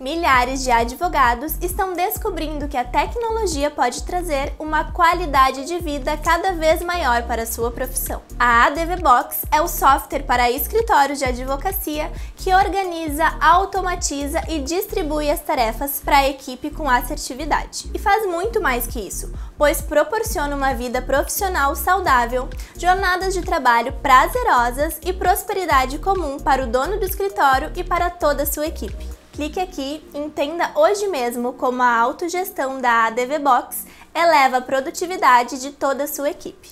Milhares de advogados estão descobrindo que a tecnologia pode trazer uma qualidade de vida cada vez maior para a sua profissão. A ADV Box é o software para escritórios de advocacia que organiza, automatiza e distribui as tarefas para a equipe com assertividade. E faz muito mais que isso, pois proporciona uma vida profissional saudável, jornadas de trabalho prazerosas e prosperidade comum para o dono do escritório e para toda a sua equipe. Clique aqui entenda hoje mesmo como a autogestão da ADV Box eleva a produtividade de toda a sua equipe.